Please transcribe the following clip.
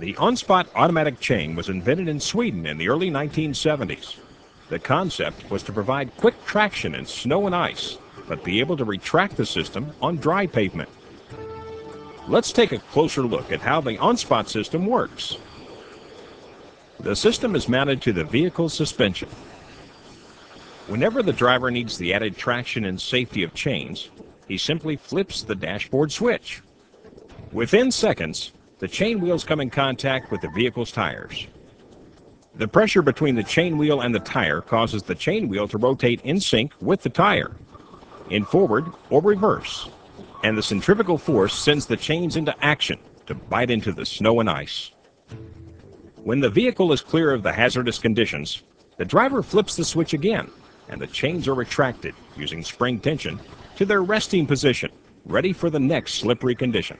The OnSpot automatic chain was invented in Sweden in the early 1970s. The concept was to provide quick traction in snow and ice, but be able to retract the system on dry pavement. Let's take a closer look at how the OnSpot system works. The system is mounted to the vehicle's suspension. Whenever the driver needs the added traction and safety of chains, he simply flips the dashboard switch. Within seconds, the chain wheels come in contact with the vehicle's tires. The pressure between the chain wheel and the tire causes the chain wheel to rotate in sync with the tire, in forward or reverse, and the centrifugal force sends the chains into action to bite into the snow and ice. When the vehicle is clear of the hazardous conditions, the driver flips the switch again, and the chains are retracted using spring tension to their resting position, ready for the next slippery condition.